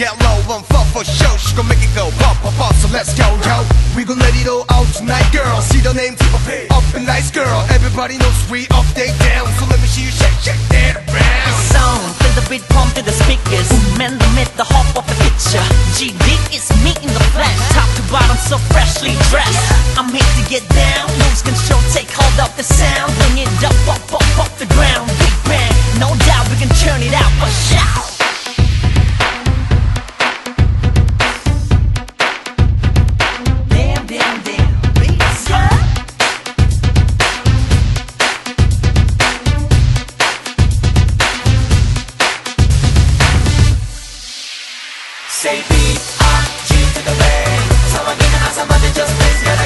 get low, one fuck for show. She gon' make it go pop, pop, pop. So let's go, yo. We gon' let it all out tonight, girl. See the name, tip of it. Up and nice, girl. Everybody knows we up, they down. So let me see you shake, shake that around. Sound, feel the beat pump through the speakers. Man, the myth, the hop of the picture. GD is me in the flesh. Top to bottom, so freshly dressed. I'm here to get down. Lose control, take hold of the sound. Bring it up, up, up, off the ground. Big bang, no doubt we can turn it out for sure. Say B-I-G to the bank 騒ぎの朝まで just let's get